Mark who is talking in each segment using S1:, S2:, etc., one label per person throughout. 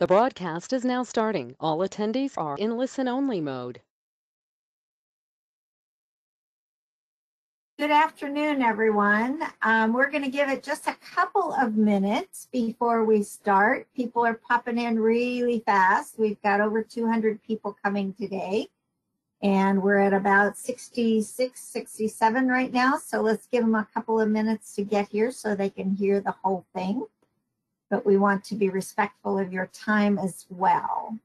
S1: The broadcast is now starting. All attendees are in listen-only mode.
S2: Good afternoon, everyone. Um, we're going to give it just a couple of minutes before we start. People are popping in really fast. We've got over 200 people coming today, and we're at about 66, 67 right now. So let's give them a couple of minutes to get here so they can hear the whole thing. But we want to be respectful of your time as well.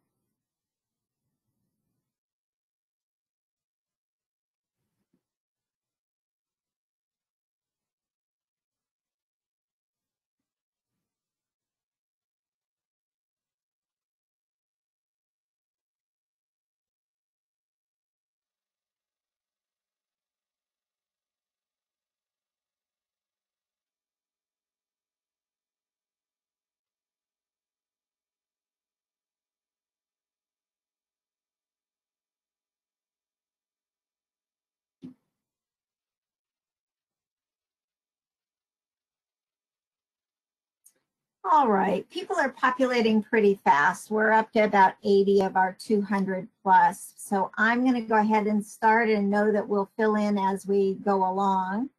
S2: All right, people are populating pretty fast. We're up to about 80 of our 200 plus. So I'm going to go ahead and start and know that we'll fill in as we go along.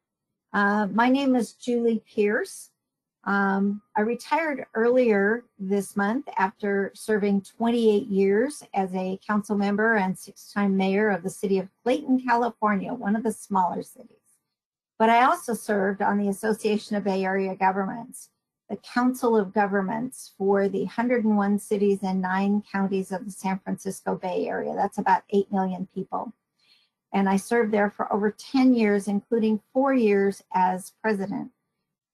S2: Uh, my name is Julie Pierce. Um, I retired earlier this month after serving 28 years as a council member and six-time mayor of the city of Clayton, California, one of the smaller cities. But I also served on the Association of Bay Area Governments the Council of Governments for the 101 cities and nine counties of the San Francisco Bay Area. That's about 8 million people. And I served there for over 10 years, including four years as president.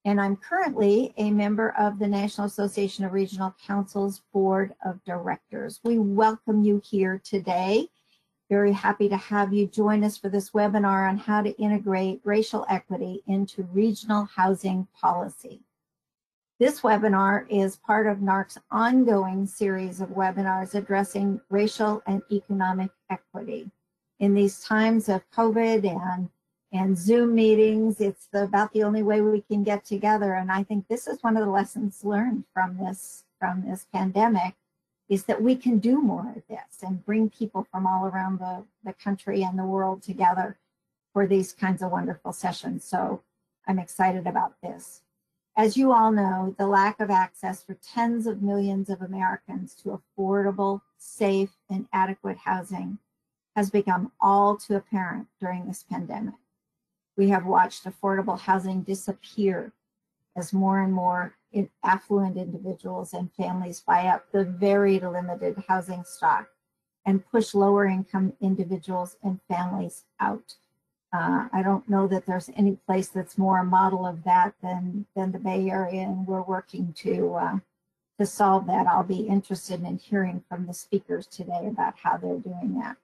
S2: And I'm currently a member of the National Association of Regional Councils Board of Directors. We welcome you here today. Very happy to have you join us for this webinar on how to integrate racial equity into regional housing policy. This webinar is part of NARC's ongoing series of webinars addressing racial and economic equity. In these times of COVID and, and Zoom meetings, it's the, about the only way we can get together. And I think this is one of the lessons learned from this, from this pandemic is that we can do more of this and bring people from all around the, the country and the world together for these kinds of wonderful sessions. So I'm excited about this. As you all know, the lack of access for tens of millions of Americans to affordable, safe, and adequate housing has become all too apparent during this pandemic. We have watched affordable housing disappear as more and more affluent individuals and families buy up the very limited housing stock and push lower income individuals and families out. Uh, I don't know that there's any place that's more a model of that than than the Bay Area, and we're working to uh, to solve that. I'll be interested in hearing from the speakers today about how they're doing that.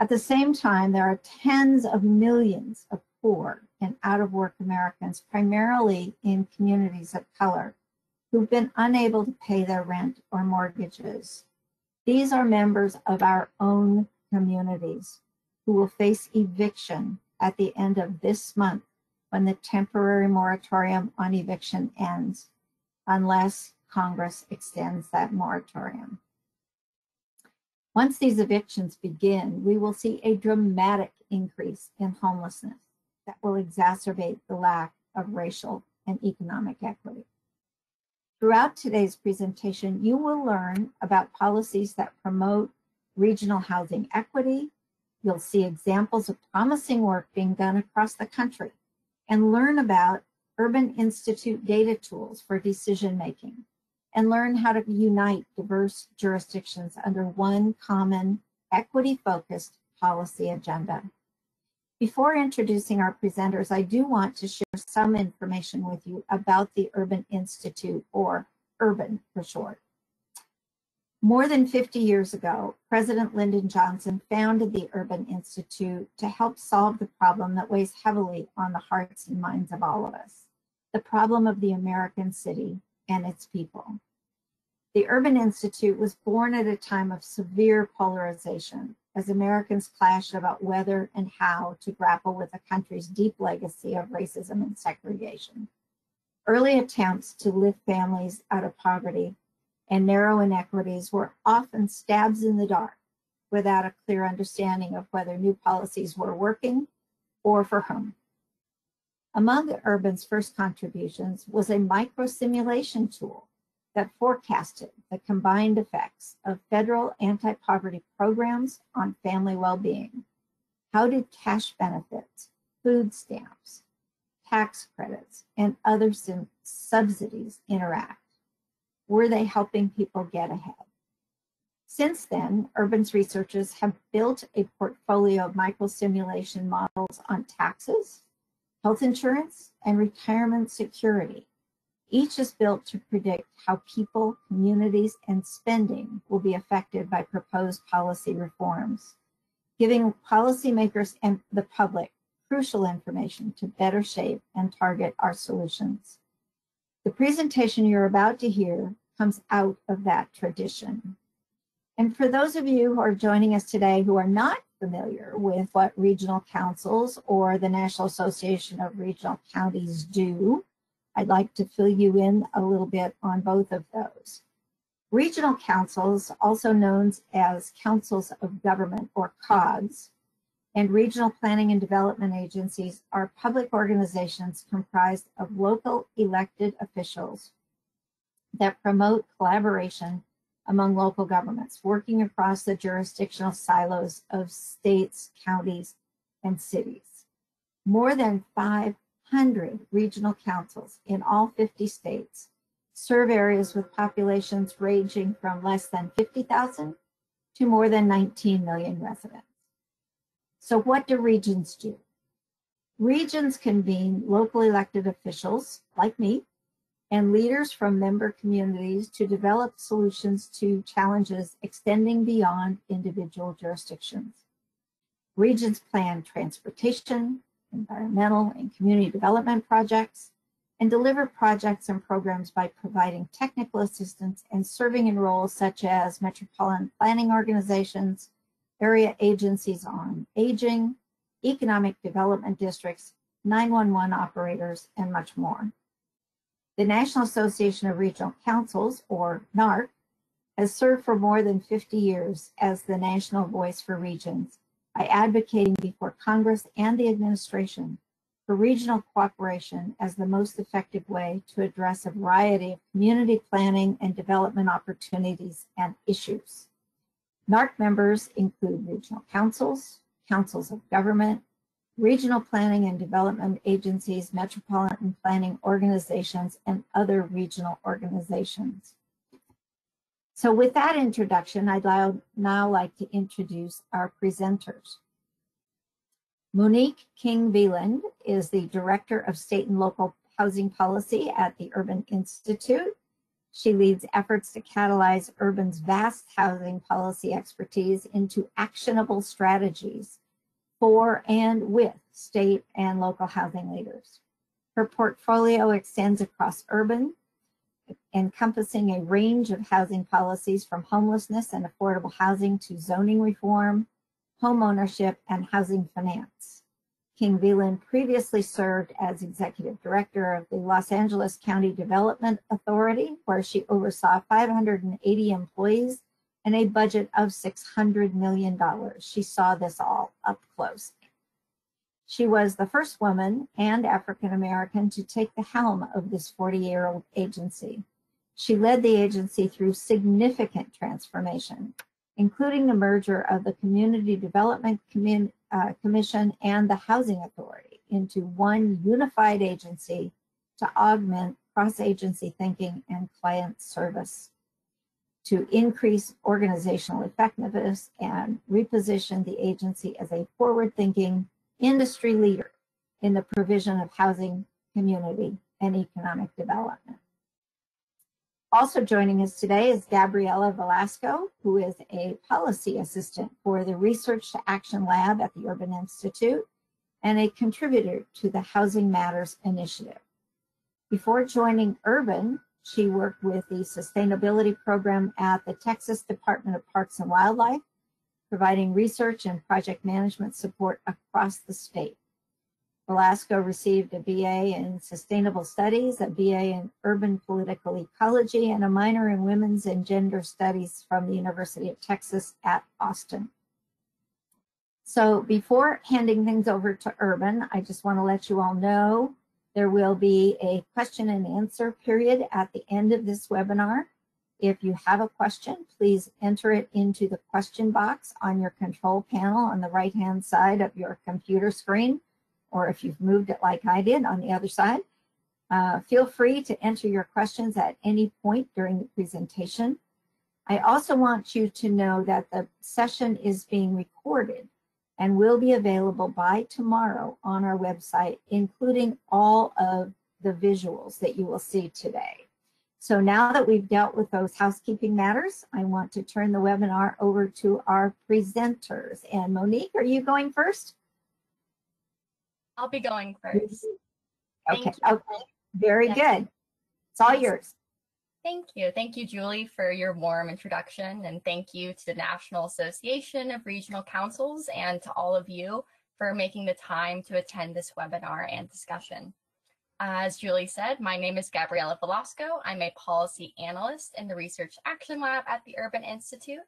S2: At the same time, there are tens of millions of poor and out of work Americans, primarily in communities of color, who've been unable to pay their rent or mortgages. These are members of our own communities who will face eviction at the end of this month when the temporary moratorium on eviction ends, unless Congress extends that moratorium. Once these evictions begin, we will see a dramatic increase in homelessness that will exacerbate the lack of racial and economic equity. Throughout today's presentation, you will learn about policies that promote regional housing equity, You'll see examples of promising work being done across the country and learn about Urban Institute data tools for decision making and learn how to unite diverse jurisdictions under one common equity focused policy agenda. Before introducing our presenters, I do want to share some information with you about the Urban Institute or URBAN for short. More than 50 years ago, President Lyndon Johnson founded the Urban Institute to help solve the problem that weighs heavily on the hearts and minds of all of us, the problem of the American city and its people. The Urban Institute was born at a time of severe polarization as Americans clashed about whether and how to grapple with the country's deep legacy of racism and segregation. Early attempts to lift families out of poverty and narrow inequities were often stabs in the dark without a clear understanding of whether new policies were working or for whom. Among Urban's first contributions was a microsimulation tool that forecasted the combined effects of federal anti-poverty programs on family well-being. How did cash benefits, food stamps, tax credits, and other subsidies interact? Were they helping people get ahead? Since then, Urban's researchers have built a portfolio of microsimulation models on taxes, health insurance, and retirement security. Each is built to predict how people, communities, and spending will be affected by proposed policy reforms, giving policymakers and the public crucial information to better shape and target our solutions. The presentation you're about to hear comes out of that tradition. And for those of you who are joining us today who are not familiar with what regional councils or the National Association of Regional Counties do, I'd like to fill you in a little bit on both of those. Regional councils, also known as councils of government or COGS, and regional planning and development agencies are public organizations comprised of local elected officials that promote collaboration among local governments, working across the jurisdictional silos of states, counties, and cities. More than 500 regional councils in all 50 states serve areas with populations ranging from less than 50,000 to more than 19 million residents. So what do regions do? Regions convene local elected officials, like me, and leaders from member communities to develop solutions to challenges extending beyond individual jurisdictions. Regions plan transportation, environmental, and community development projects, and deliver projects and programs by providing technical assistance and serving in roles such as metropolitan planning organizations, area agencies on aging, economic development districts, 911 operators, and much more. The National Association of Regional Councils, or NARC, has served for more than 50 years as the national voice for regions by advocating before Congress and the administration for regional cooperation as the most effective way to address a variety of community planning and development opportunities and issues. NARC members include regional councils, councils of government, regional planning and development agencies, metropolitan planning organizations, and other regional organizations. So with that introduction, I'd now like to introduce our presenters. Monique King Viehland is the Director of State and Local Housing Policy at the Urban Institute. She leads efforts to catalyze Urban's vast housing policy expertise into actionable strategies for and with state and local housing leaders. Her portfolio extends across urban, encompassing a range of housing policies from homelessness and affordable housing to zoning reform, home ownership, and housing finance. King Viehland previously served as executive director of the Los Angeles County Development Authority, where she oversaw 580 employees and a budget of $600 million. She saw this all up close. She was the first woman and African American to take the helm of this 40 year old agency. She led the agency through significant transformation, including the merger of the Community Development Commun uh, Commission and the Housing Authority into one unified agency to augment cross agency thinking and client service to increase organizational effectiveness and reposition the agency as a forward-thinking industry leader in the provision of housing, community, and economic development. Also joining us today is Gabriela Velasco, who is a policy assistant for the Research to Action Lab at the Urban Institute and a contributor to the Housing Matters Initiative. Before joining Urban, she worked with the sustainability program at the Texas Department of Parks and Wildlife, providing research and project management support across the state. Velasco received a BA in Sustainable Studies, a BA in Urban Political Ecology, and a minor in Women's and Gender Studies from the University of Texas at Austin. So before handing things over to Urban, I just want to let you all know there will be a question and answer period at the end of this webinar. If you have a question, please enter it into the question box on your control panel on the right-hand side of your computer screen, or if you've moved it like I did on the other side. Uh, feel free to enter your questions at any point during the presentation. I also want you to know that the session is being recorded and will be available by tomorrow on our website, including all of the visuals that you will see today. So now that we've dealt with those housekeeping matters, I want to turn the webinar over to our presenters. And Monique, are you going first?
S3: I'll be going first.
S2: Okay, okay, very yes. good. It's all yours.
S3: Thank you. Thank you, Julie, for your warm introduction. And thank you to the National Association of Regional Councils and to all of you for making the time to attend this webinar and discussion. As Julie said, my name is Gabriela Velasco. I'm a policy analyst in the Research Action Lab at the Urban Institute.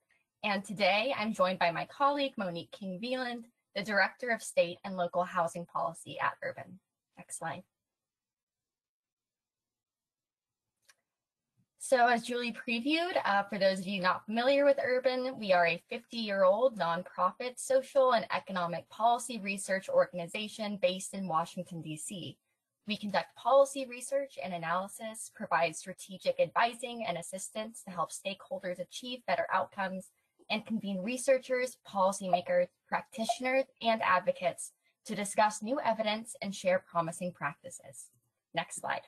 S3: And today I'm joined by my colleague, Monique King-Viehland, the Director of State and Local Housing Policy at Urban. Next slide. So as Julie previewed, uh, for those of you not familiar with Urban, we are a 50-year-old nonprofit social and economic policy research organization based in Washington, D.C. We conduct policy research and analysis, provide strategic advising and assistance to help stakeholders achieve better outcomes, and convene researchers, policymakers, practitioners, and advocates to discuss new evidence and share promising practices. Next slide.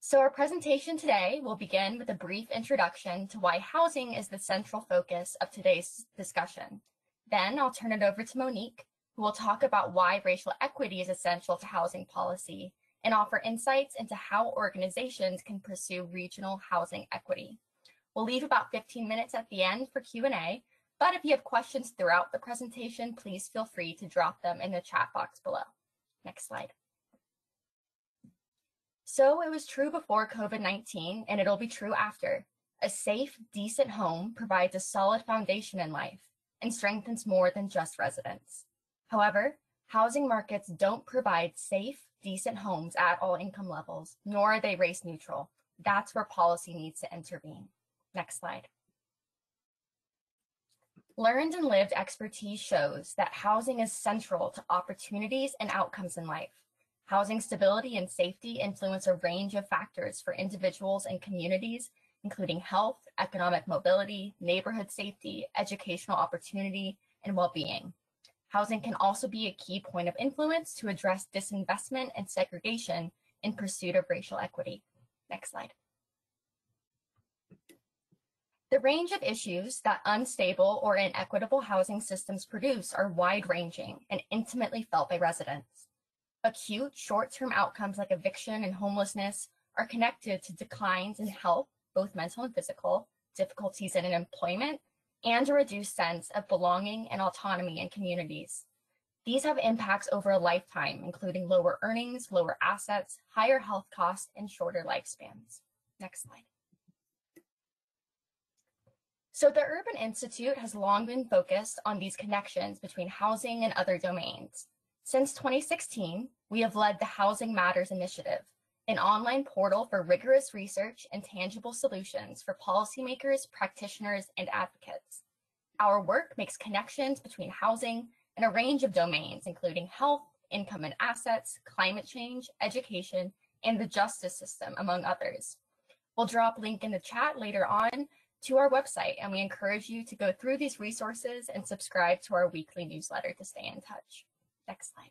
S3: So our presentation today will begin with a brief introduction to why housing is the central focus of today's discussion. Then I'll turn it over to Monique, who will talk about why racial equity is essential to housing policy and offer insights into how organizations can pursue regional housing equity. We'll leave about 15 minutes at the end for Q&A, but if you have questions throughout the presentation, please feel free to drop them in the chat box below. Next slide. So it was true before COVID-19 and it'll be true after. A safe, decent home provides a solid foundation in life and strengthens more than just residents. However, housing markets don't provide safe, decent homes at all income levels, nor are they race neutral. That's where policy needs to intervene. Next slide. Learned and lived expertise shows that housing is central to opportunities and outcomes in life. Housing stability and safety influence a range of factors for individuals and communities, including health, economic mobility, neighborhood safety, educational opportunity, and well-being. Housing can also be a key point of influence to address disinvestment and segregation in pursuit of racial equity. Next slide. The range of issues that unstable or inequitable housing systems produce are wide-ranging and intimately felt by residents. Acute short-term outcomes like eviction and homelessness are connected to declines in health, both mental and physical, difficulties in employment, and a reduced sense of belonging and autonomy in communities. These have impacts over a lifetime, including lower earnings, lower assets, higher health costs, and shorter lifespans. Next slide. So the Urban Institute has long been focused on these connections between housing and other domains. Since 2016, we have led the Housing Matters Initiative, an online portal for rigorous research and tangible solutions for policymakers, practitioners, and advocates. Our work makes connections between housing and a range of domains, including health, income and assets, climate change, education, and the justice system, among others. We'll drop link in the chat later on to our website, and we encourage you to go through these resources and subscribe to our weekly newsletter to stay in touch. Next slide.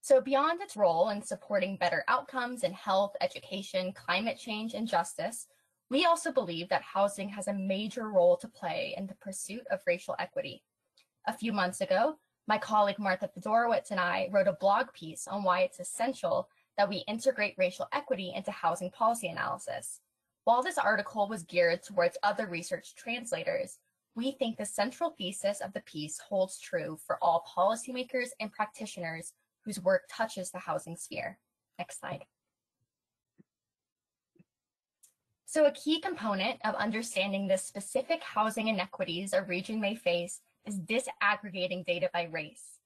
S3: So beyond its role in supporting better outcomes in health, education, climate change, and justice, we also believe that housing has a major role to play in the pursuit of racial equity. A few months ago, my colleague Martha Fedorowicz and I wrote a blog piece on why it's essential that we integrate racial equity into housing policy analysis. While this article was geared towards other research translators, we think the central thesis of the piece holds true for all policymakers and practitioners whose work touches the housing sphere. Next slide. So a key component of understanding the specific housing inequities a region may face is disaggregating data by race.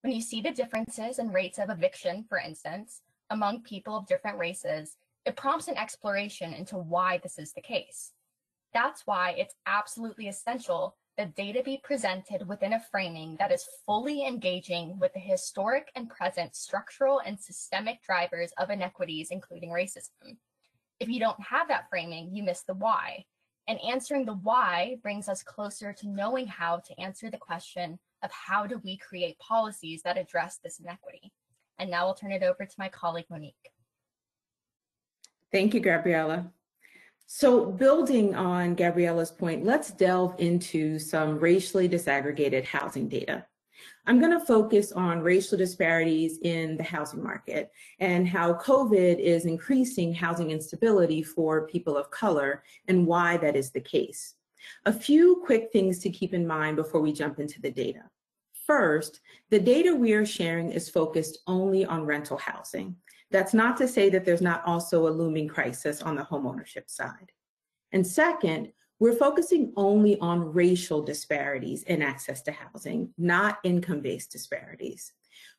S3: When you see the differences in rates of eviction, for instance, among people of different races, it prompts an exploration into why this is the case. That's why it's absolutely essential that data be presented within a framing that is fully engaging with the historic and present structural and systemic drivers of inequities, including racism. If you don't have that framing, you miss the why. And answering the why brings us closer to knowing how to answer the question of how do we create policies that address this inequity. And now I'll turn it over to my colleague, Monique.
S4: Thank you, Gabriella. So building on Gabriella's point, let's delve into some racially disaggregated housing data. I'm going to focus on racial disparities in the housing market and how COVID is increasing housing instability for people of color and why that is the case. A few quick things to keep in mind before we jump into the data. First, the data we are sharing is focused only on rental housing. That's not to say that there's not also a looming crisis on the homeownership side. And second, we're focusing only on racial disparities in access to housing, not income-based disparities.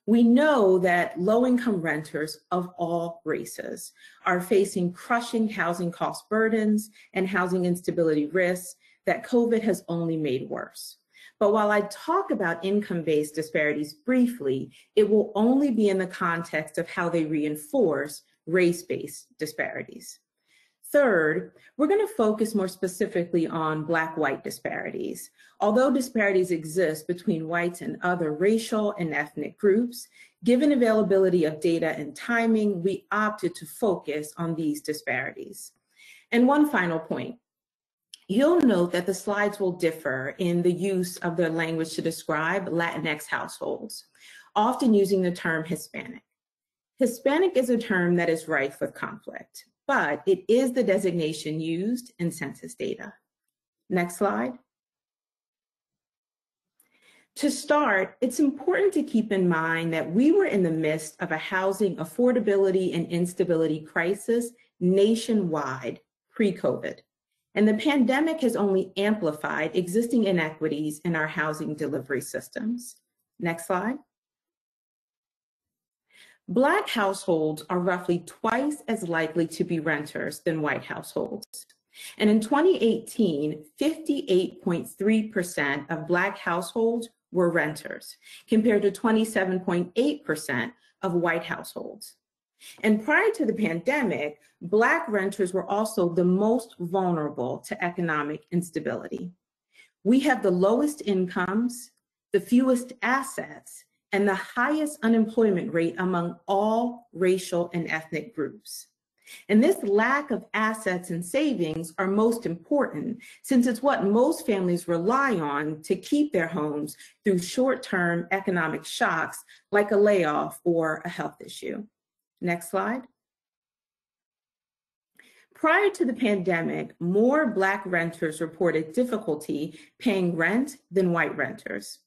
S4: We know that low-income renters of all races are facing crushing housing cost burdens and housing instability risks that COVID has only made worse. But while I talk about income-based disparities briefly, it will only be in the context of how they reinforce race-based disparities. Third, we're going to focus more specifically on Black-white disparities. Although disparities exist between whites and other racial and ethnic groups, given availability of data and timing, we opted to focus on these disparities. And one final point, You'll note that the slides will differ in the use of their language to describe Latinx households, often using the term Hispanic. Hispanic is a term that is rife with conflict, but it is the designation used in census data. Next slide. To start, it's important to keep in mind that we were in the midst of a housing affordability and instability crisis nationwide pre-COVID. And the pandemic has only amplified existing inequities in our housing delivery systems. Next slide. Black households are roughly twice as likely to be renters than white households. And in 2018, 58.3% of Black households were renters, compared to 27.8% of white households. And prior to the pandemic, Black renters were also the most vulnerable to economic instability. We have the lowest incomes, the fewest assets, and the highest unemployment rate among all racial and ethnic groups. And this lack of assets and savings are most important since it's what most families rely on to keep their homes through short-term economic shocks like a layoff or a health issue. Next slide. Prior to the pandemic, more Black renters reported difficulty paying rent than white renters.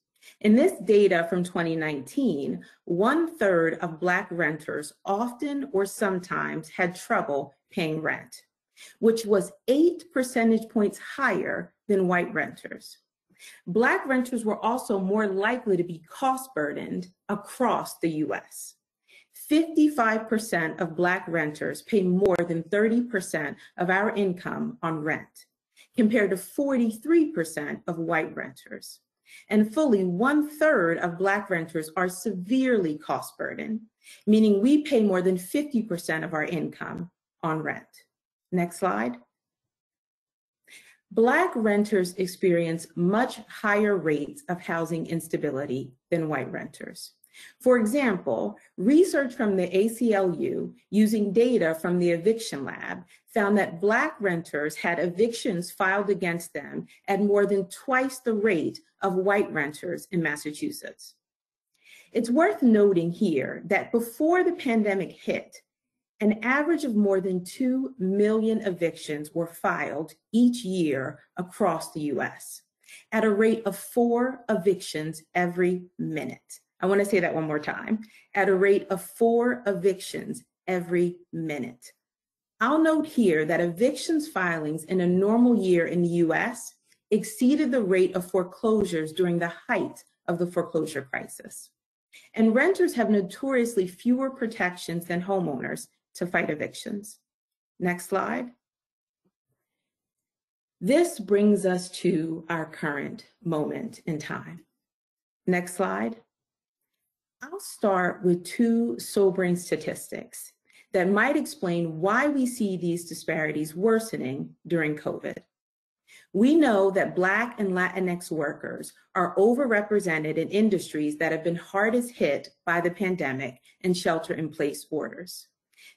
S4: In this data from 2019, one third of Black renters often or sometimes had trouble paying rent, which was eight percentage points higher than white renters. Black renters were also more likely to be cost burdened across the US. 55% of Black renters pay more than 30% of our income on rent, compared to 43% of white renters. And fully one third of Black renters are severely cost burdened, meaning we pay more than 50% of our income on rent. Next slide. Black renters experience much higher rates of housing instability than white renters. For example, research from the ACLU using data from the eviction lab found that Black renters had evictions filed against them at more than twice the rate of white renters in Massachusetts. It's worth noting here that before the pandemic hit, an average of more than 2 million evictions were filed each year across the US. at a rate of four evictions every minute. I want to say that one more time at a rate of four evictions every minute. I'll note here that evictions filings in a normal year in the US exceeded the rate of foreclosures during the height of the foreclosure crisis. And renters have notoriously fewer protections than homeowners to fight evictions. Next slide. This brings us to our current moment in time. Next slide. I'll start with two sobering statistics that might explain why we see these disparities worsening during COVID. We know that Black and Latinx workers are overrepresented in industries that have been hardest hit by the pandemic and shelter in place orders.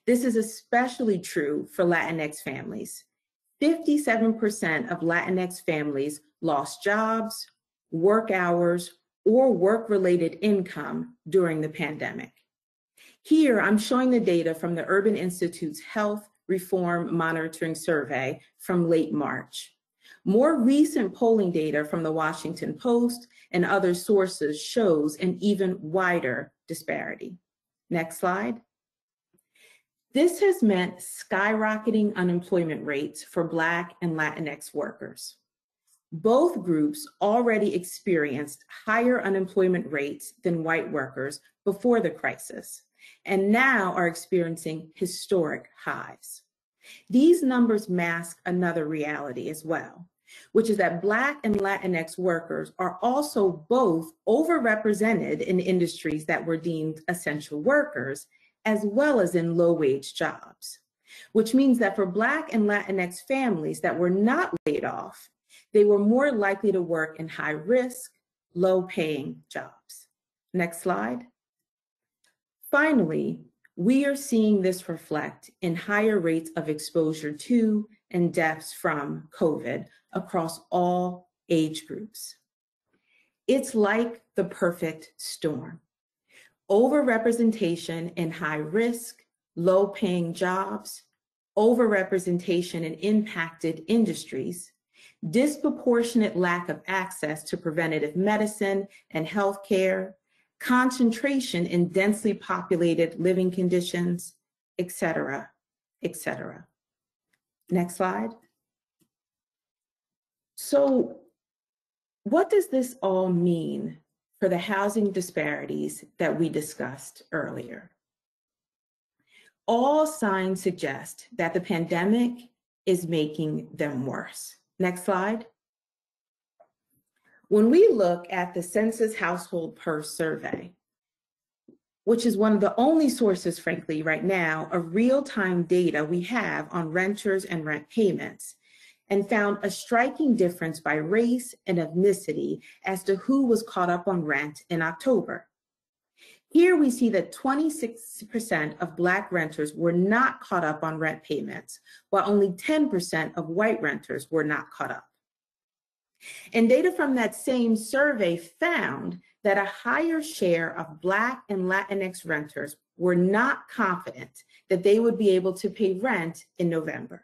S4: This is especially true for Latinx families. 57% of Latinx families lost jobs, work hours, or work-related income during the pandemic. Here, I'm showing the data from the Urban Institute's Health Reform Monitoring Survey from late March. More recent polling data from the Washington Post and other sources shows an even wider disparity. Next slide. This has meant skyrocketing unemployment rates for Black and Latinx workers. Both groups already experienced higher unemployment rates than white workers before the crisis, and now are experiencing historic highs. These numbers mask another reality as well, which is that Black and Latinx workers are also both overrepresented in industries that were deemed essential workers, as well as in low wage jobs, which means that for Black and Latinx families that were not laid off, they were more likely to work in high risk, low paying jobs. Next slide. Finally, we are seeing this reflect in higher rates of exposure to and deaths from COVID across all age groups. It's like the perfect storm. Overrepresentation in high risk, low paying jobs, overrepresentation in impacted industries, disproportionate lack of access to preventative medicine and healthcare, concentration in densely populated living conditions, et cetera, et cetera. Next slide. So what does this all mean for the housing disparities that we discussed earlier? All signs suggest that the pandemic is making them worse. Next slide. When we look at the Census Household Pulse survey, which is one of the only sources, frankly, right now, of real-time data we have on renters and rent payments, and found a striking difference by race and ethnicity as to who was caught up on rent in October. Here we see that 26% of Black renters were not caught up on rent payments, while only 10% of white renters were not caught up. And data from that same survey found that a higher share of Black and Latinx renters were not confident that they would be able to pay rent in November.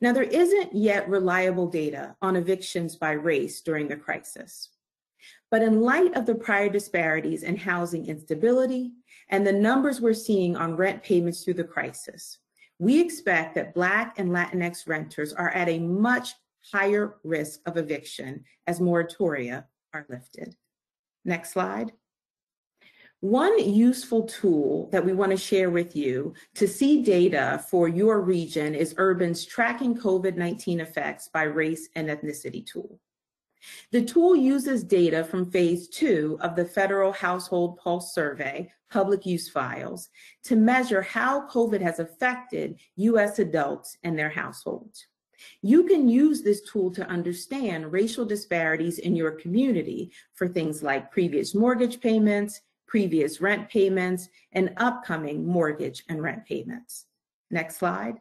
S4: Now, there isn't yet reliable data on evictions by race during the crisis. But in light of the prior disparities in housing instability and the numbers we're seeing on rent payments through the crisis, we expect that Black and Latinx renters are at a much higher risk of eviction as moratoria are lifted. Next slide. One useful tool that we want to share with you to see data for your region is Urban's Tracking COVID-19 Effects by Race and Ethnicity tool. The tool uses data from phase two of the Federal Household Pulse Survey public use files to measure how COVID has affected US adults and their households. You can use this tool to understand racial disparities in your community for things like previous mortgage payments, previous rent payments, and upcoming mortgage and rent payments. Next slide.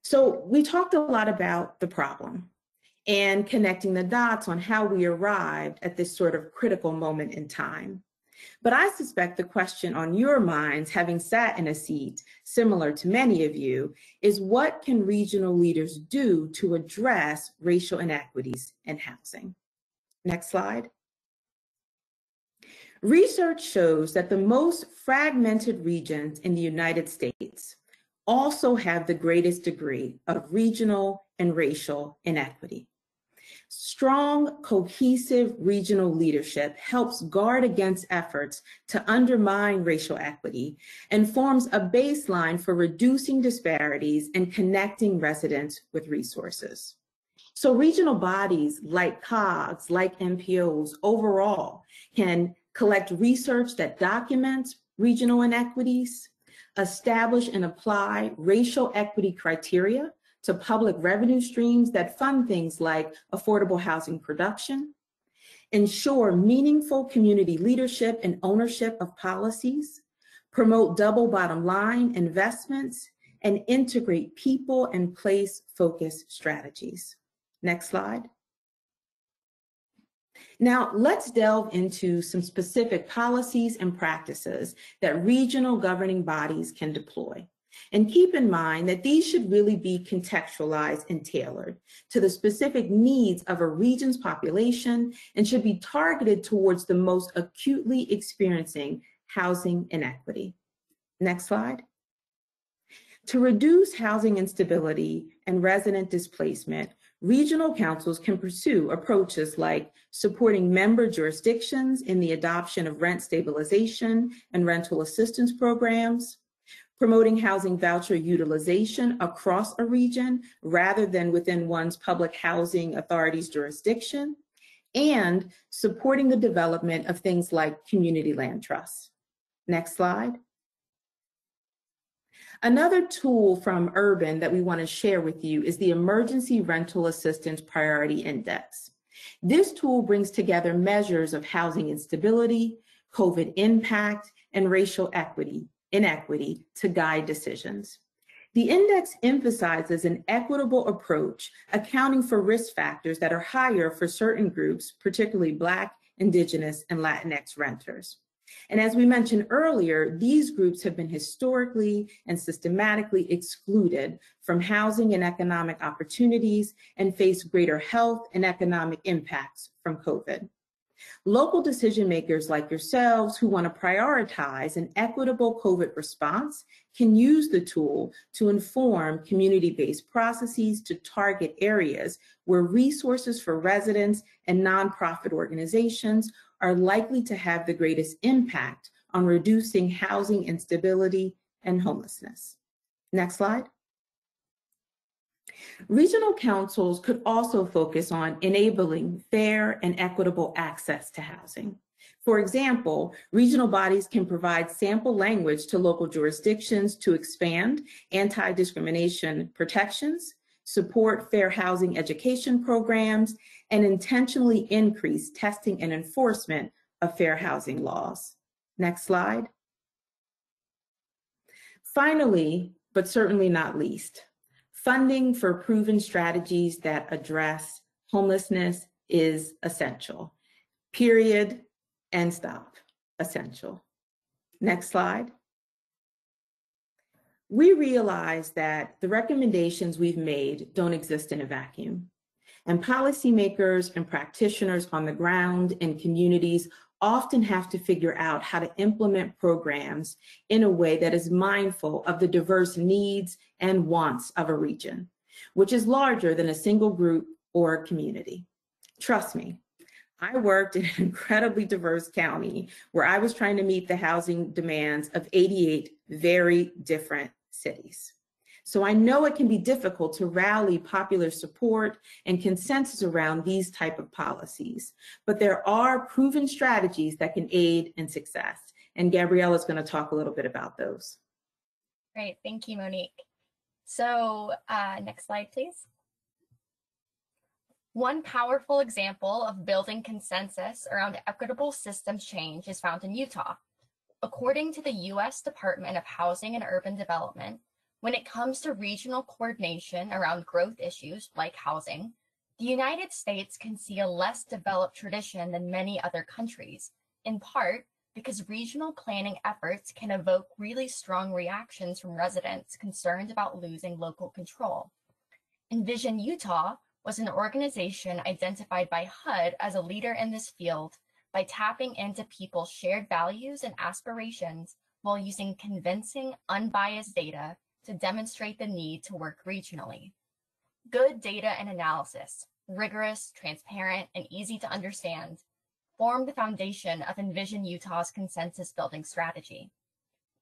S4: So we talked a lot about the problem and connecting the dots on how we arrived at this sort of critical moment in time. But I suspect the question on your minds, having sat in a seat similar to many of you, is what can regional leaders do to address racial inequities in housing? Next slide. Research shows that the most fragmented regions in the United States also have the greatest degree of regional and racial inequity. Strong, cohesive regional leadership helps guard against efforts to undermine racial equity and forms a baseline for reducing disparities and connecting residents with resources. So regional bodies like COGS, like MPOs overall can collect research that documents regional inequities, establish and apply racial equity criteria to public revenue streams that fund things like affordable housing production, ensure meaningful community leadership and ownership of policies, promote double bottom line investments, and integrate people and place focused strategies. Next slide. Now, let's delve into some specific policies and practices that regional governing bodies can deploy. And keep in mind that these should really be contextualized and tailored to the specific needs of a region's population and should be targeted towards the most acutely experiencing housing inequity. Next slide. To reduce housing instability and resident displacement, regional councils can pursue approaches like supporting member jurisdictions in the adoption of rent stabilization and rental assistance programs, promoting housing voucher utilization across a region rather than within one's public housing authority's jurisdiction, and supporting the development of things like community land trusts. Next slide. Another tool from Urban that we want to share with you is the Emergency Rental Assistance Priority Index. This tool brings together measures of housing instability, COVID impact, and racial equity inequity to guide decisions. The index emphasizes an equitable approach, accounting for risk factors that are higher for certain groups, particularly Black, Indigenous, and Latinx renters. And as we mentioned earlier, these groups have been historically and systematically excluded from housing and economic opportunities and face greater health and economic impacts from COVID. Local decision makers like yourselves who want to prioritize an equitable COVID response can use the tool to inform community-based processes to target areas where resources for residents and nonprofit organizations are likely to have the greatest impact on reducing housing instability and homelessness. Next slide. Regional councils could also focus on enabling fair and equitable access to housing. For example, regional bodies can provide sample language to local jurisdictions to expand anti-discrimination protections, support fair housing education programs, and intentionally increase testing and enforcement of fair housing laws. Next slide. Finally, but certainly not least, Funding for proven strategies that address homelessness is essential. Period and stop. Essential. Next slide. We realize that the recommendations we've made don't exist in a vacuum. And policymakers and practitioners on the ground in communities often have to figure out how to implement programs in a way that is mindful of the diverse needs and wants of a region, which is larger than a single group or community. Trust me, I worked in an incredibly diverse county where I was trying to meet the housing demands of 88 very different cities. So I know it can be difficult to rally popular support and consensus around these type of policies, but there are proven strategies that can aid in success. And Gabriella is going to talk a little bit about those.
S3: Great, thank you, Monique. So uh, next slide, please. One powerful example of building consensus around equitable systems change is found in Utah. According to the U.S. Department of Housing and Urban Development, when it comes to regional coordination around growth issues like housing, the United States can see a less developed tradition than many other countries, in part because regional planning efforts can evoke really strong reactions from residents concerned about losing local control. Envision Utah was an organization identified by HUD as a leader in this field by tapping into people's shared values and aspirations while using convincing, unbiased data to demonstrate the need to work regionally. Good data and analysis, rigorous, transparent, and easy to understand, form the foundation of Envision Utah's consensus building strategy.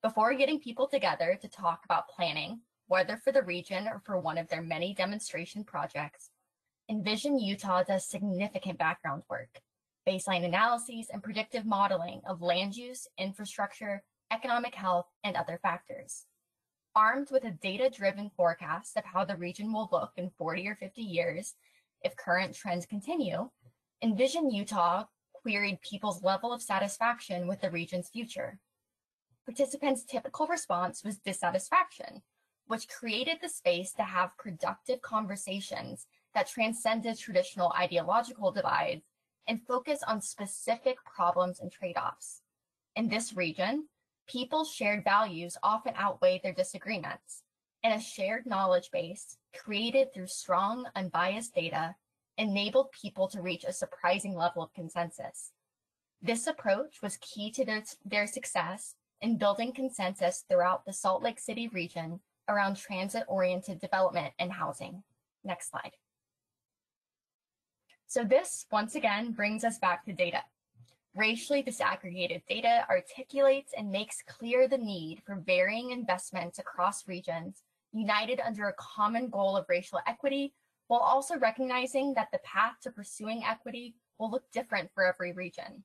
S3: Before getting people together to talk about planning, whether for the region or for one of their many demonstration projects, Envision Utah does significant background work, baseline analyses, and predictive modeling of land use, infrastructure, economic health, and other factors. Armed with a data-driven forecast of how the region will look in 40 or 50 years if current trends continue, Envision Utah queried people's level of satisfaction with the region's future. Participants' typical response was dissatisfaction, which created the space to have productive conversations that transcended traditional ideological divides and focus on specific problems and trade-offs. In this region, people's shared values often outweigh their disagreements, and a shared knowledge base created through strong, unbiased data enabled people to reach a surprising level of consensus. This approach was key to their, their success in building consensus throughout the Salt Lake City region around transit-oriented development and housing. Next slide. So this, once again, brings us back to data. Racially disaggregated data articulates and makes clear the need for varying investments across regions united under a common goal of racial equity, while also recognizing that the path to pursuing equity will look different for every region.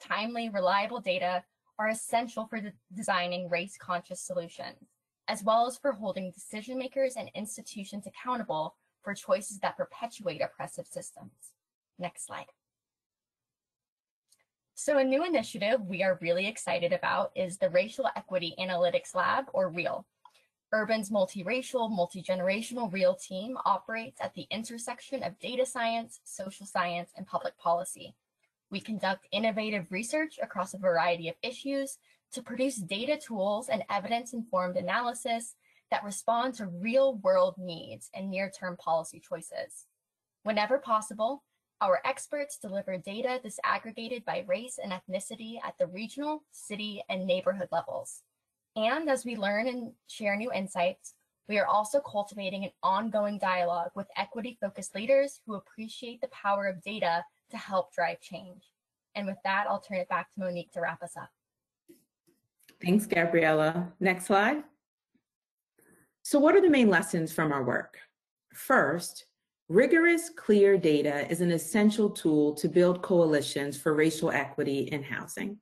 S3: Timely, reliable data are essential for de designing race-conscious solutions, as well as for holding decision makers and institutions accountable for choices that perpetuate oppressive systems. Next slide. So a new initiative we are really excited about is the Racial Equity Analytics Lab, or REAL. Urban's multiracial, multi-generational REAL team operates at the intersection of data science, social science, and public policy. We conduct innovative research across a variety of issues to produce data tools and evidence-informed analysis that respond to real-world needs and near-term policy choices. Whenever possible, our experts deliver data disaggregated by race and ethnicity at the regional, city, and neighborhood levels. And as we learn and share new insights, we are also cultivating an ongoing dialogue with equity-focused leaders who appreciate the power of data to help drive change. And with that, I'll turn it back to Monique to wrap us up.
S4: Thanks, Gabriella. Next slide. So what are the main lessons from our work? First, Rigorous, clear data is an essential tool to build coalitions for racial equity in housing.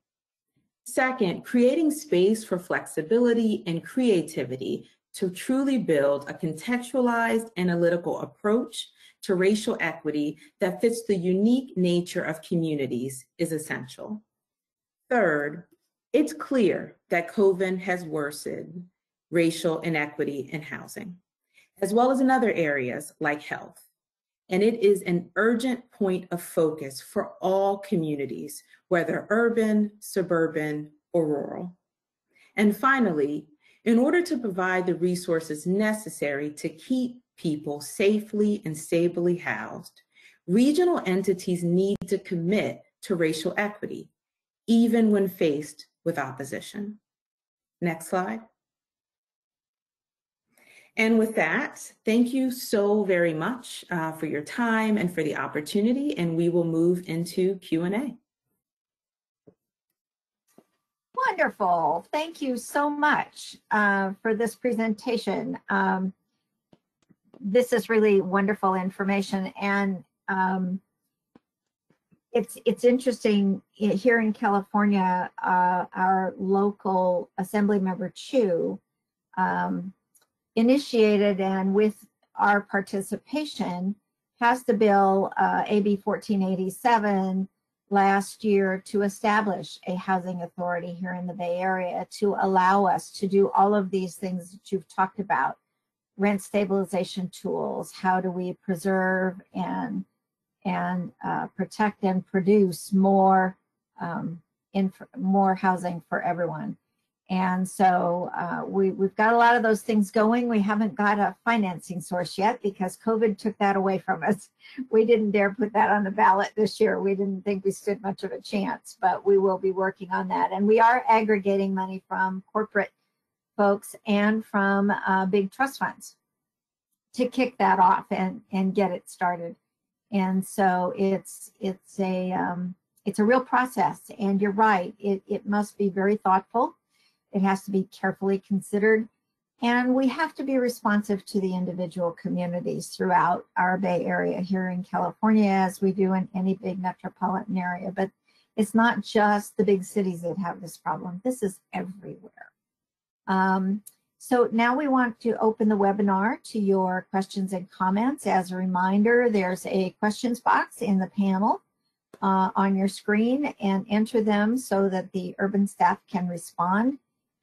S4: Second, creating space for flexibility and creativity to truly build a contextualized analytical approach to racial equity that fits the unique nature of communities is essential. Third, it's clear that COVID has worsened racial inequity in housing, as well as in other areas like health and it is an urgent point of focus for all communities, whether urban, suburban, or rural. And finally, in order to provide the resources necessary to keep people safely and stably housed, regional entities need to commit to racial equity, even when faced with opposition. Next slide. And with that, thank you so very much uh, for your time and for the opportunity, and we will move into Q&A.
S2: Wonderful. Thank you so much uh, for this presentation. Um, this is really wonderful information and um, it's it's interesting here in California, uh, our local assembly member Chiu um, initiated and with our participation passed the bill uh, AB 1487 last year to establish a housing authority here in the Bay Area to allow us to do all of these things that you've talked about, rent stabilization tools, how do we preserve and and uh, protect and produce more um, more housing for everyone. And so uh, we, we've got a lot of those things going. We haven't got a financing source yet because COVID took that away from us. We didn't dare put that on the ballot this year. We didn't think we stood much of a chance, but we will be working on that. And we are aggregating money from corporate folks and from uh, big trust funds to kick that off and, and get it started. And so it's it's a um, it's a real process. And you're right, it, it must be very thoughtful it has to be carefully considered. And we have to be responsive to the individual communities throughout our Bay Area here in California, as we do in any big metropolitan area. But it's not just the big cities that have this problem. This is everywhere. Um, so now we want to open the webinar to your questions and comments. As a reminder, there's a questions box in the panel uh, on your screen and enter them so that the urban staff can respond.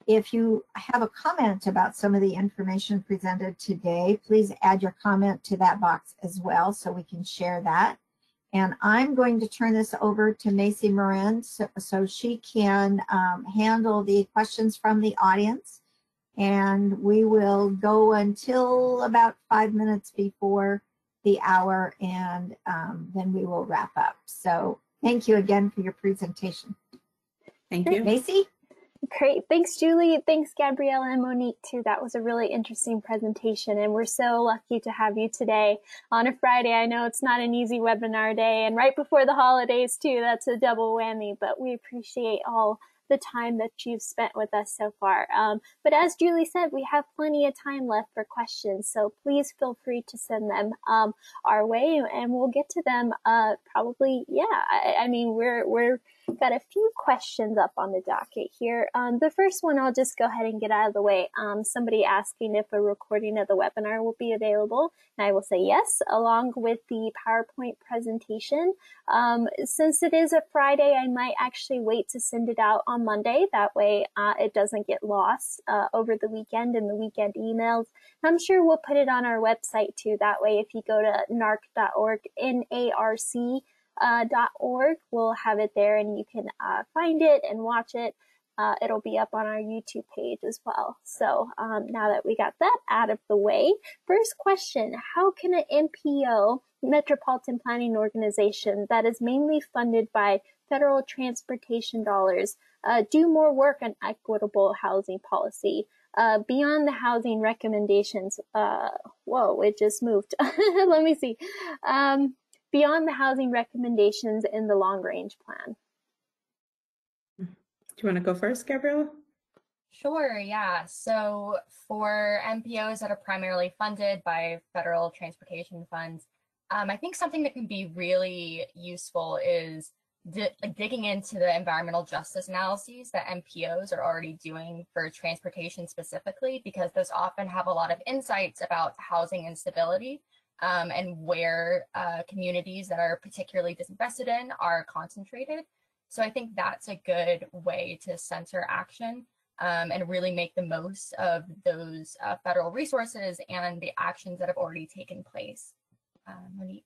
S2: If you have a comment about some of the information presented today, please add your comment to that box as well so we can share that. And I'm going to turn this over to Macy Morin so, so she can um, handle the questions from the audience. And we will go until about five minutes before the hour and um, then we will wrap up. So thank you again for your presentation.
S4: Thank you.
S2: Macy?
S5: Great. Thanks, Julie. Thanks, Gabriella and Monique, too. That was a really interesting presentation, and we're so lucky to have you today on a Friday. I know it's not an easy webinar day, and right before the holidays, too. That's a double whammy, but we appreciate all the time that you've spent with us so far. Um, but as Julie said, we have plenty of time left for questions, so please feel free to send them um, our way, and we'll get to them. Uh, probably, yeah. I, I mean, we're we're got a few questions up on the docket here. Um, the first one I'll just go ahead and get out of the way. Um, somebody asking if a recording of the webinar will be available, and I will say yes, along with the PowerPoint presentation. Um, since it is a Friday, I might actually wait to send it out on Monday. That way uh, it doesn't get lost uh, over the weekend in the weekend emails. I'm sure we'll put it on our website too. That way, if you go to narc.org, N-A-R-C, uh, .org. We'll have it there and you can uh, find it and watch it. Uh, it'll be up on our YouTube page as well. So um, now that we got that out of the way, first question, how can an MPO, Metropolitan Planning Organization, that is mainly funded by federal transportation dollars, uh, do more work on equitable housing policy? Uh, beyond the housing recommendations, uh, whoa, it just moved. Let me see. Um, beyond the housing recommendations in the long range plan.
S4: Do you want to go first, Gabriella?
S3: Sure, yeah. So for MPOs that are primarily funded by federal transportation funds, um, I think something that can be really useful is di digging into the environmental justice analyses that MPOs are already doing for transportation specifically, because those often have a lot of insights about housing instability um, and where uh, communities that are particularly disinvested in are concentrated. So I think that's a good way to center action um, and really make the most of those uh, federal resources and the actions that have already taken place. Uh, Monique.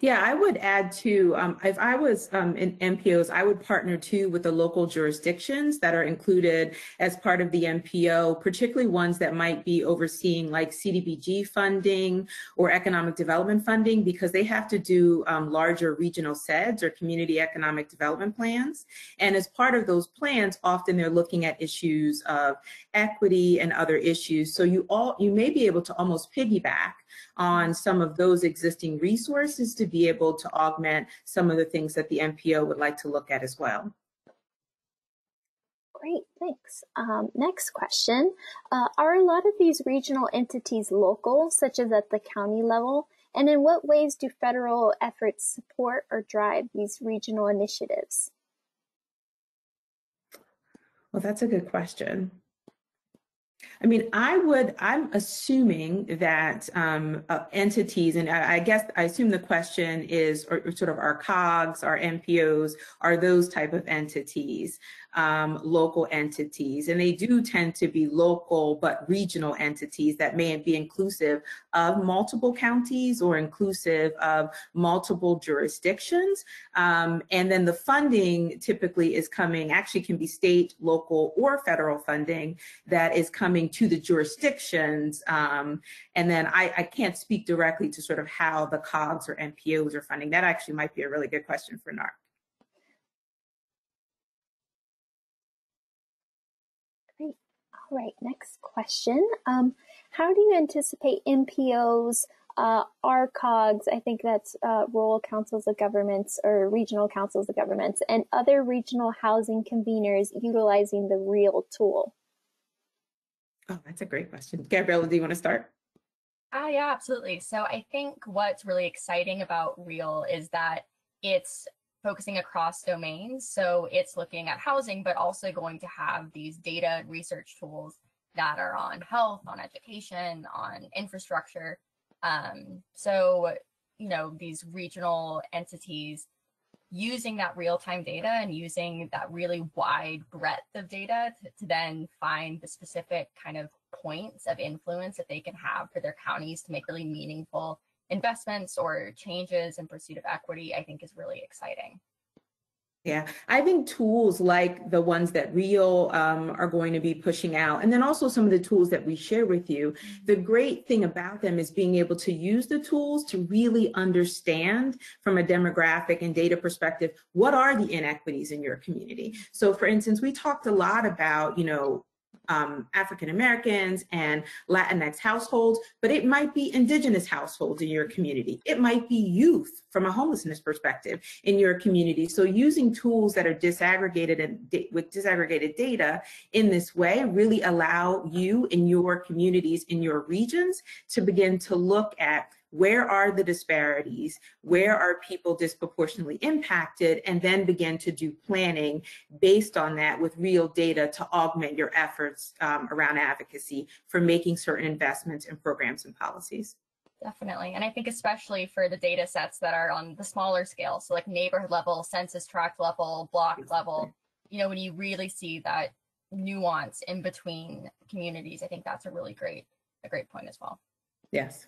S4: Yeah, I would add to, um, if I was um, in MPOs, I would partner too with the local jurisdictions that are included as part of the MPO, particularly ones that might be overseeing like CDBG funding or economic development funding, because they have to do um, larger regional CEDS or community economic development plans. And as part of those plans, often they're looking at issues of equity and other issues. So you all, you may be able to almost piggyback on some of those existing resources to be able to augment some of the things that the MPO would like to look at as well.
S5: Great, thanks. Um, next question. Uh, are a lot of these regional entities local, such as at the county level? And in what ways do federal efforts support or drive these regional initiatives?
S4: Well, that's a good question. I mean, I would, I'm assuming that um, uh, entities, and I, I, guess I assume the question is, or, or, sort of our COGS, our MPOs, are those type of entities um, local entities. And they do tend to be local but regional entities that may be inclusive of multiple counties or inclusive of multiple jurisdictions. Um, and then the funding typically is coming, actually can be state, local, or federal funding that is coming to the jurisdictions. Um, and then I, I can't speak directly to sort of how the COGS or MPOs are funding. That actually might be a really good question for NARC.
S5: Right, next question. Um, how do you anticipate MPOs, uh, RCOGs, I think that's uh, rural councils of governments or regional councils of governments, and other regional housing conveners utilizing the REAL tool?
S4: Oh, that's a great question. Gabriella, do you want to start?
S3: Ah, yeah, absolutely. So I think what's really exciting about REAL is that it's focusing across domains. So it's looking at housing, but also going to have these data and research tools that are on health, on education, on infrastructure. Um, so, you know, these regional entities using that real-time data and using that really wide breadth of data to, to then find the specific kind of points of influence that they can have for their counties to make really meaningful investments or changes in pursuit of equity, I think is really exciting.
S4: Yeah, I think tools like the ones that Real um, are going to be pushing out, and then also some of the tools that we share with you, mm-hmm. the great thing about them is being able to use the tools to really understand from a demographic and data perspective, what are the inequities in your community? So for instance, we talked a lot about, you know, um, African Americans and Latinx households, but it might be indigenous households in your community. It might be youth from a homelessness perspective in your community. So using tools that are disaggregated and with disaggregated data in this way really allow you in your communities, in your regions to begin to look at where are the disparities? Where are people disproportionately impacted? And then begin to do planning based on that with real data to augment your efforts um, around advocacy for making certain investments in programs and policies.
S3: Definitely. And I think especially for the data sets that are on the smaller scale, so like neighborhood level, census tract level, block level, you know, when you really see that nuance in between communities, I think that's a really great, a great point as well.
S4: Yes.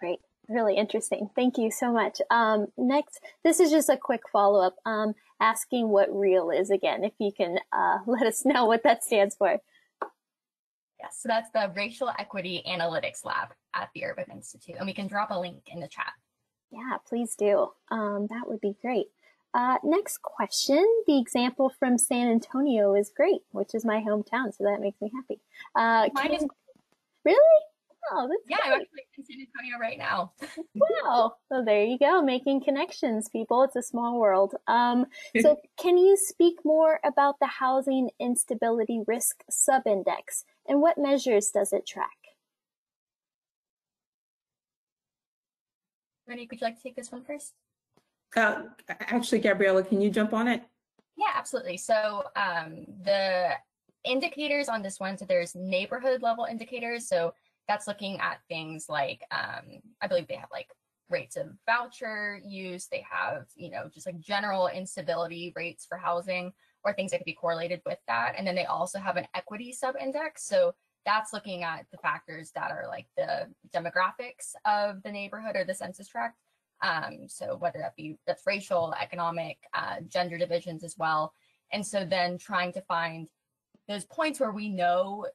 S5: Great really interesting. Thank you so much. Um, next, this is just a quick follow up um, asking what REAL is again, if you can uh, let us know what that stands for.
S3: Yes, so that's the Racial Equity Analytics Lab at the Urban Institute. And we can drop a link in the chat.
S5: Yeah, please do. Um, that would be great. Uh, next question. The example from San Antonio is great, which is my hometown, so that makes me happy. Uh,
S3: Mine can, is-
S5: really? Oh, that's
S3: yeah, great. I'm actually in San Antonio right now.
S5: wow. Well, there you go, making connections, people. It's a small world. Um, so, can you speak more about the housing instability risk subindex and what measures does it track?
S3: Rennie, would you like to take this one first?
S4: Uh, actually, Gabriella, can you jump on it?
S3: Yeah, absolutely. So um, the indicators on this one, so there's neighborhood level indicators. So that's looking at things like um, I believe they have like rates of voucher use. They have, you know, just like general instability rates for housing or things that could be correlated with that. And then they also have an equity sub index. So that's looking at the factors that are like the demographics of the neighborhood or the census tract. Um, so whether that be that's racial, economic, uh, gender divisions as well. And so then trying to find those points where we know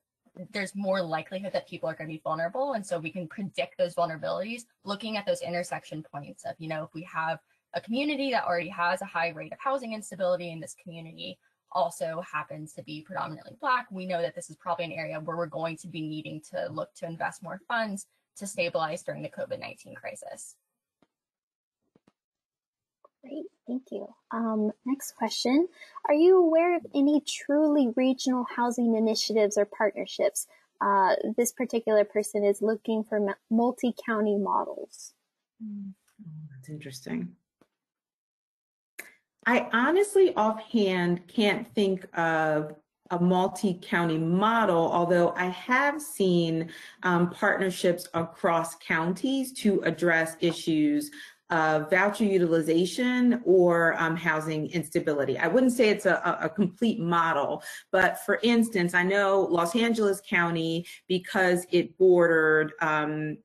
S3: there's more likelihood that people are going to be vulnerable. And so we can predict those vulnerabilities looking at those intersection points of, you know, if we have a community that already has a high rate of housing instability in this community also happens to be predominantly black, we know that this is probably an area where we're going to be needing to look to invest more funds to stabilize during the COVID-19 crisis.
S5: Great, thank you. Um, next question. Are you aware of any truly regional housing initiatives or partnerships? Uh, this particular person is looking for multi-county models.
S4: Oh, that's interesting. I honestly offhand can't think of a multi-county model, although I have seen um, partnerships across counties to address issues of voucher utilization or um, housing instability. I wouldn't say it's a, a, complete model, but for instance, I know Los Angeles County, because it bordered um,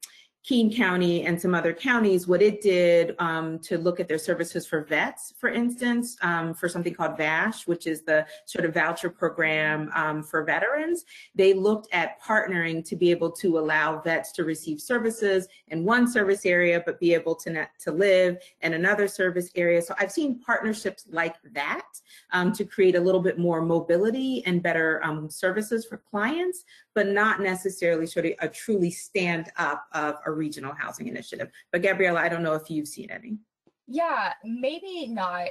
S4: Kern County and some other counties, what it did um, to look at their services for vets, for instance, um, for something called VASH, which is the sort of voucher program um, for veterans, they looked at partnering to be able to allow vets to receive services in one service area, but be able to, to live in another service area. So I've seen partnerships like that um, to create a little bit more mobility and better um, services for clients, but not necessarily sort of a truly stand up of a regional housing initiative. But Gabriella, I don't know if you've seen any.
S3: Yeah, maybe not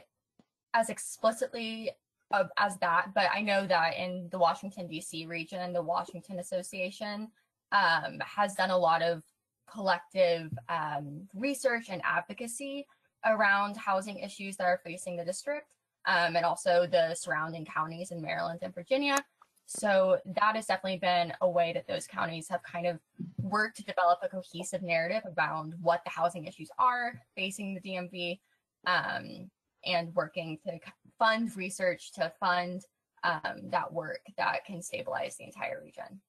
S3: as explicitly of, as that, but I know that in the Washington, D.C. region, the Washington Association um, has done a lot of collective um, research and advocacy around housing issues that are facing the district um, and also the surrounding counties in Maryland and Virginia. So that has definitely been a way that those counties have kind of worked to develop a cohesive narrative around what the housing issues are facing the DMV um, and working to fund research to fund um, that work that can stabilize the entire region.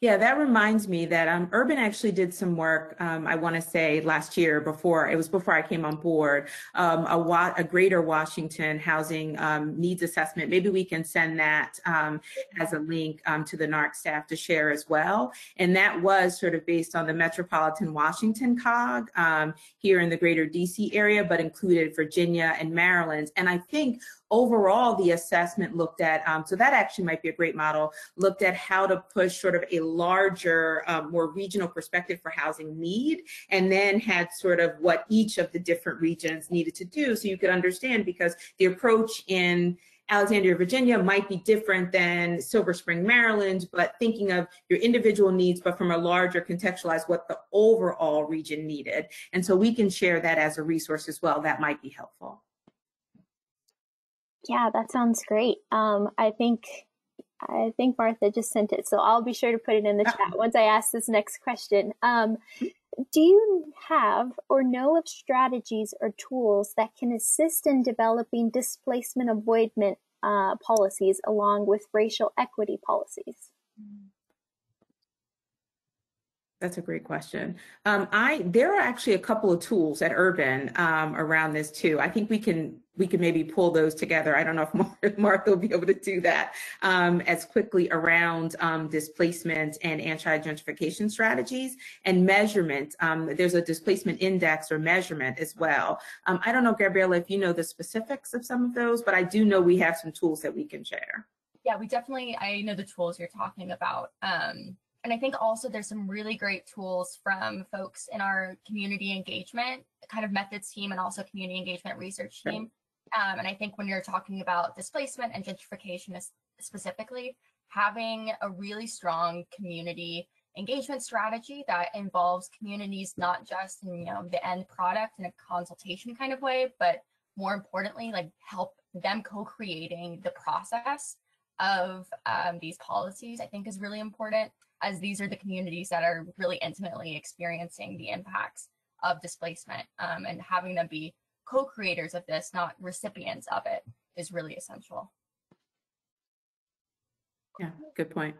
S4: Yeah, that reminds me that um, Urban actually did some work, um, I want to say last year before, it was before I came on board, um, a, a, greater Washington housing um, needs assessment. Maybe we can send that um, as a link um, to the NARC staff to share as well. And that was sort of based on the Metropolitan Washington COG here in the greater DC area, but included Virginia and Maryland. And I think overall the assessment looked at, so that actually might be a great model, looked at how to push sort of a larger, um, more regional perspective for housing need, and then had sort of what each of the different regions needed to do so you could understand because the approach in Alexandria, Virginia might be different than Silver Spring, Maryland, but thinking of your individual needs, but from a larger contextualize what the overall region needed. And so we can share that as a resource as well. That might be helpful.
S5: Yeah, that sounds great. Um, I think I think Martha just sent it, so I'll be sure to put it in the chat once I ask this next question. Um, do you have or know of strategies or tools that can assist in developing displacement avoidance uh, policies along with racial equity policies?
S4: That's a great question. Um, I there are actually a couple of tools at Urban um, around this too. I think we can we can maybe pull those together. I don't know if Martha will be able to do that um, as quickly around um, displacement and anti-gentrification strategies and measurement. Um, there's a displacement index or measurement as well. Um, I don't know, Gabriella, if you know the specifics of some of those, but I do know we have some tools that we can share.
S3: Yeah, we definitely, I know the tools you're talking about. Um, and I think also there's some really great tools from folks in our community engagement kind of methods team and also community engagement research team. Um, and I think when you're talking about displacement and gentrification specifically, having a really strong community engagement strategy that involves communities not just in you know the end product in a consultation kind of way, but more importantly, like help them co-creating the process of um, these policies, I think is really important as these are the communities that are really intimately experiencing the impacts of displacement um, and having them be co-creators of this, not recipients of it, is really essential.
S4: Yeah, good point.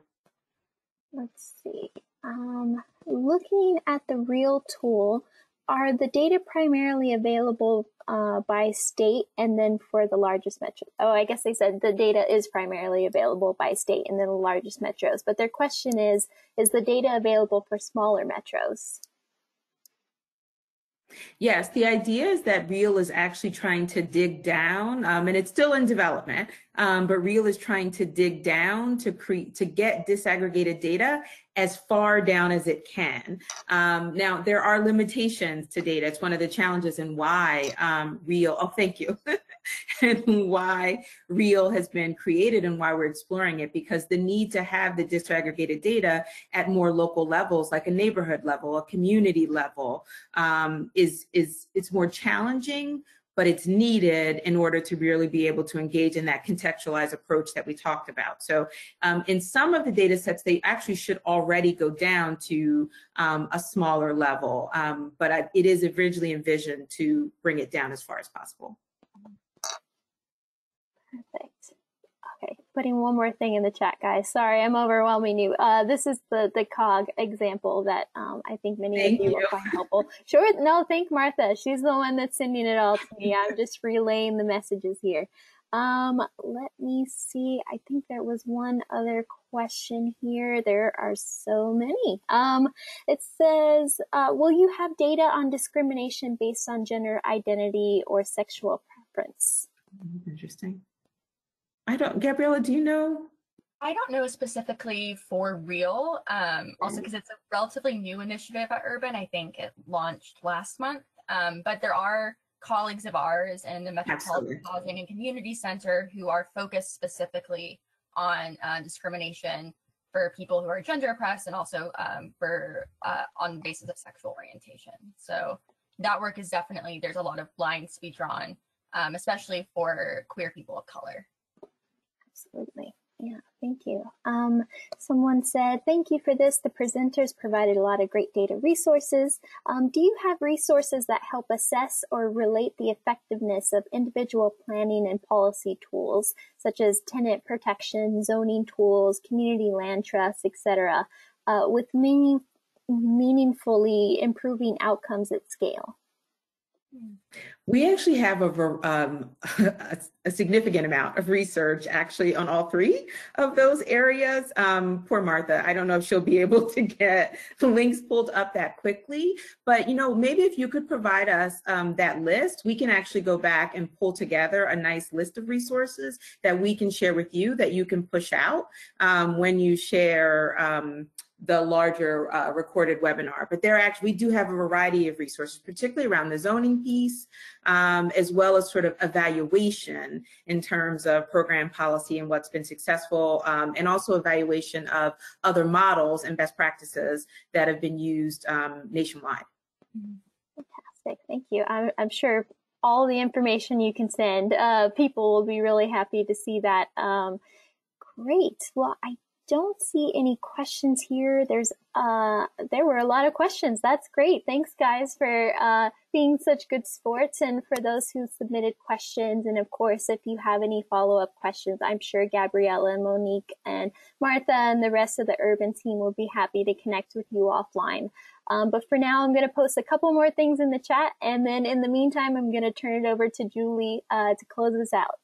S5: Let's see. Um, looking at the real tool, are the data primarily available uh, by state and then for the largest metro? Oh, I guess they said the data is primarily available by state and then the largest metros. But their question is, is the data available for smaller metros?
S4: Yes, the idea is that Real is actually trying to dig down, um, and it's still in development, um, but Real is trying to dig down to create to get disaggregated data as far down as it can. Um, now, there are limitations to data. It's one of the challenges and why um, Real, oh, thank you, and why Real has been created and why we're exploring it, because the need to have the disaggregated data at more local levels, like a neighborhood level, a community level, um, is, is it's more challenging but it's needed in order to really be able to engage in that contextualized approach that we talked about. So um, in some of the data sets, they actually should already go down to um, a smaller level, um, but I, it is originally envisioned to bring it down as far as possible.
S5: Perfect. Okay, putting one more thing in the chat, guys. Sorry, I'm overwhelming you. Uh, this is the the cog example that um, I think many
S4: Thank
S5: of you,
S4: you.
S5: will find helpful. Sure, no, thank Martha. She's the one that's sending it all to me. I'm just relaying the messages here. Um, let me see. I think there was one other question here. There are so many. Um, it says, uh, will you have data on discrimination based on gender identity or sexual preference?
S4: Interesting. I don't, Gabriella, do you know?
S3: I don't know specifically for real, um, also because it's a relatively new initiative at Urban. I think it launched last month, um, but there are colleagues of ours in the Metropolitan Housing and Community Center who are focused specifically on uh, discrimination for people who are gender oppressed and also um, for uh, on the basis of sexual orientation. So that work is definitely there's a lot of lines to be drawn, um, especially for queer people of color.
S5: Absolutely. Yeah, thank you. Um, someone said, thank you for this. The presenters provided a lot of great data resources. Um, do you have resources that help assess or relate the effectiveness of individual planning and policy tools, such as tenant protection, zoning tools, community land trusts, etc., uh, with meaning, meaningfully improving outcomes at scale?
S4: We actually have a, um, a, significant amount of research actually on all three of those areas. Um, poor Martha, I don't know if she'll be able to get the links pulled up that quickly, but you know, maybe if you could provide us um, that list, we can actually go back and pull together a nice list of resources that we can share with you that you can push out um, when you share um, the larger uh, recorded webinar. But there actually, we do have a variety of resources, particularly around the zoning piece, um, as well as sort of evaluation in terms of program policy and what's been successful, um, and also evaluation of other models and best practices that have been used um, nationwide.
S5: Fantastic. Thank you. I'm, I'm sure all the information you can send, uh, people will be really happy to see that. Um, great. Well, I don't see any questions here. There's, uh, there were a lot of questions. That's great. Thanks guys for, uh, being such good sports and for those who submitted questions. And of course, if you have any follow-up questions, I'm sure Gabriella and Monique and Martha and the rest of the urban team will be happy to connect with you offline. Um, but for now, I'm going to post a couple more things in the chat. And then in the meantime, I'm going to turn it over to Julie, uh, to close us out.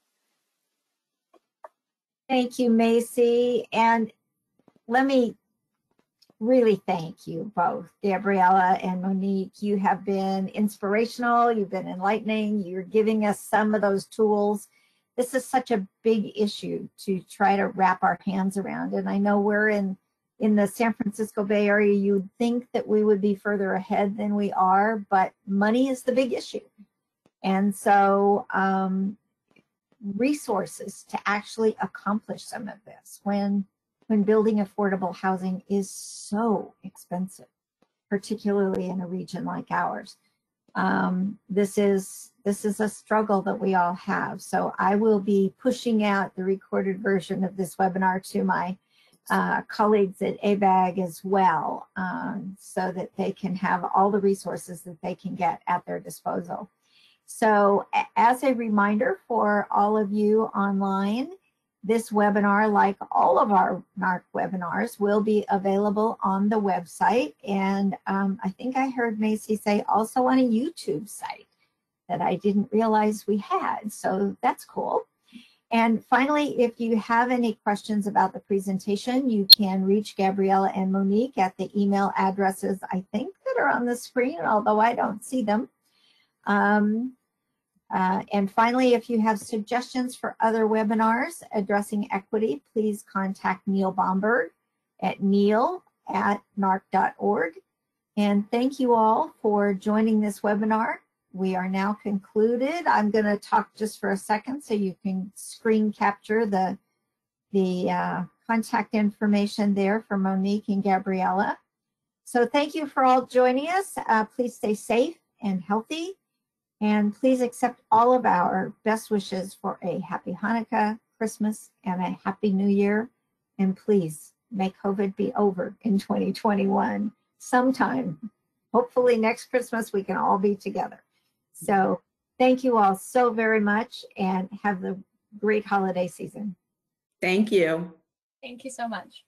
S2: Thank you, Macy. And let me really thank you both, Gabriella and Monique. You have been inspirational. You've been enlightening. You're giving us some of those tools. This is such a big issue to try to wrap our hands around. And I know we're in in the San Francisco Bay Area, you would think that we would be further ahead than we are, but money is the big issue. And so um, resources to actually accomplish some of this when when building affordable housing is so expensive, particularly in a region like ours. Um, this is this is a struggle that we all have. So I will be pushing out the recorded version of this webinar to my uh, colleagues at ABAG as well, um, so that they can have all the resources that they can get at their disposal. So as a reminder for all of you online, this webinar, like all of our NARC webinars, will be available on the website. And um, I think I heard Macy say also on a YouTube site that I didn't realize we had. So that's cool. And finally, if you have any questions about the presentation, you can reach Gabriella and Monique at the email addresses, I think, that are on the screen, although I don't see them. Um, uh, and finally, if you have suggestions for other webinars addressing equity, please contact Neil Bomberg at neil at narc.org. And thank you all for joining this webinar. We are now concluded. I'm going to talk just for a second so you can screen capture the, the uh, contact information there for Monique and Gabriella. So thank you for all joining us. Uh, please stay safe and healthy And please accept all of our best wishes for a happy Hanukkah, Christmas, and a happy new year. And please may COVID be over in 2021 sometime. Hopefully next Christmas we can all be together. So thank you all so very much and have the great holiday season.
S4: Thank you.
S3: Thank you so much.